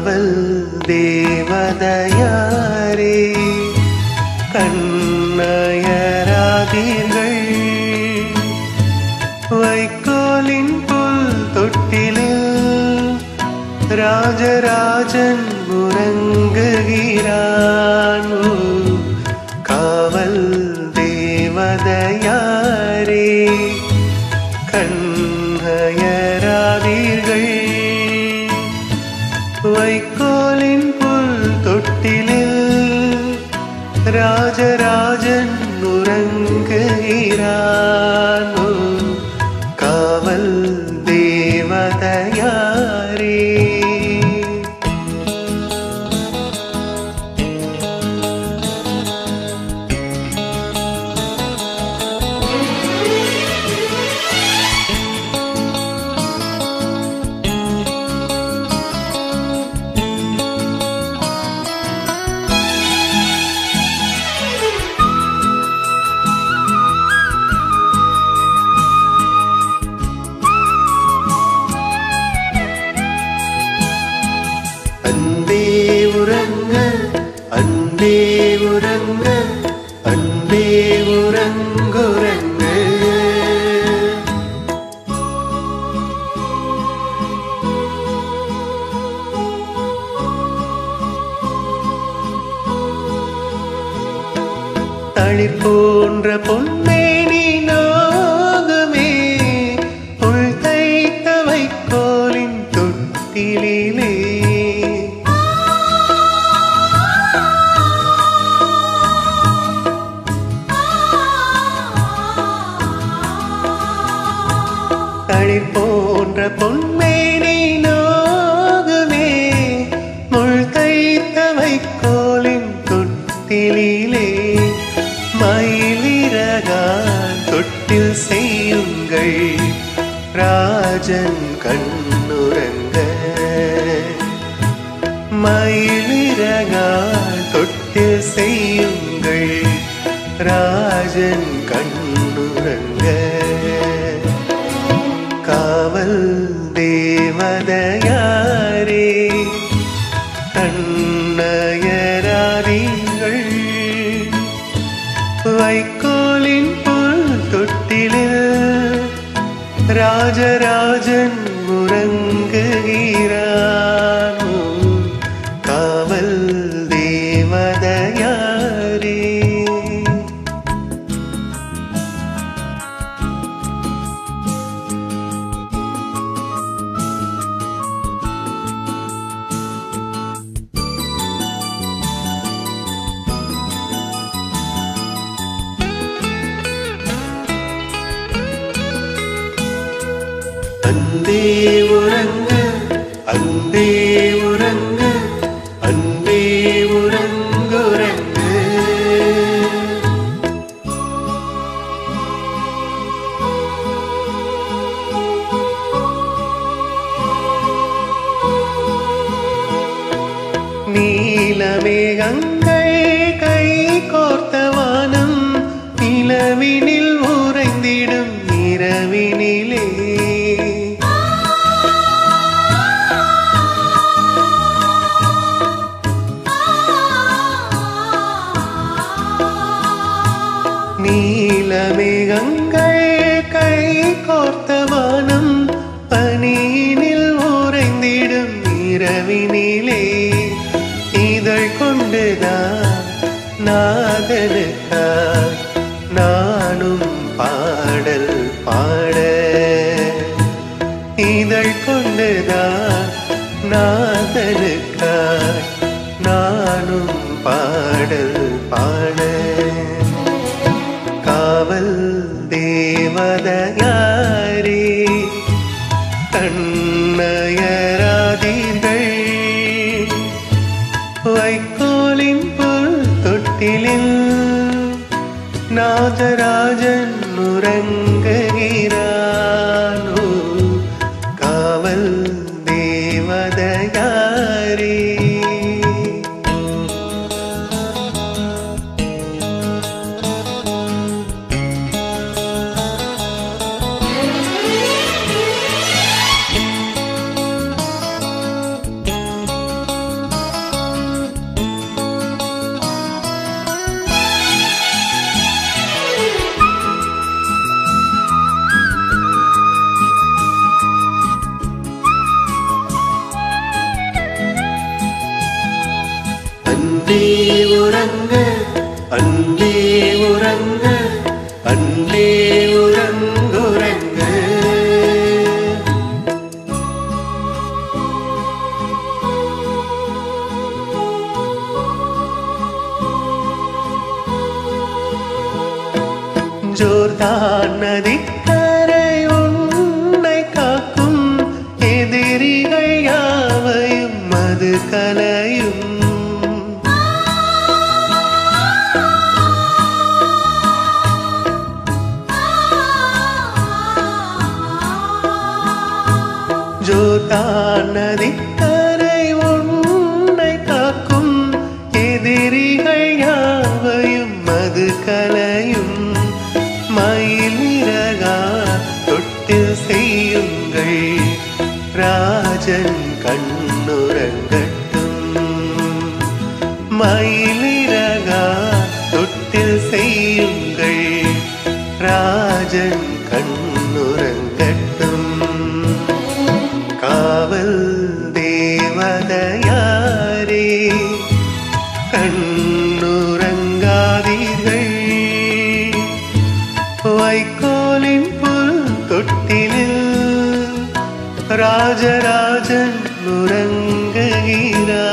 அவள் தேவதையாரே. கண்ணயராதீர்கள். வைக்கோலின் புல் தொட்டிலில் ராஜராஜன் உறங்குகிறான். காவல் தேவதையாரே. கண்ணயராதீர்கள். அன்பே போன்ற பொன்மேனி நாகமே முள் தைத்த வைக்கோலின் தொட்டிலே மயிலிறகான் தொட்டில் செய்யுங்கள் ராஜன் கண்ணுறங்க. மயிலிறகான் தொட்டில் செய்யுங்கள் ராஜன் கண்ணுறங்க. வைக்கோலின் புல் தொட்டிலில் ராஜராஜன் அன்பே உறங்க அன்பே உறங்க அன்பே உறங்குறங்க. நீலமேகங்கள் கோர்த்த வானம் பனியினில் உறைந்திடும் இரவினிலே. இதழ் கொண்டுதான் நாதனுக்கா நானும் பாடல் பாட. இதழ் கொண்டுதான் நாதனுக்கா நானும் பாடல் பாட. जरा அன்பே உறங்க அன்பே உறங்க அன்பே உறங்குறங்க. ஜோர்தான் நதிக்கரை உன்னை காக்கும் எதிரிகள் யாவையும் அது கலையும் ஜோர்தான் நதிக்கரை உன்னை காக்கும் எதிரிகள் யாவையும் மது கலையும் மயிலிறகா தொட்டு செய்யுங்கள். ராஜன் கண்ணுரங்கட்டும் மயிலிறகா தொட்டு செய்யுங்கள். ராஜன் राजराजन् मुरङ्गीरा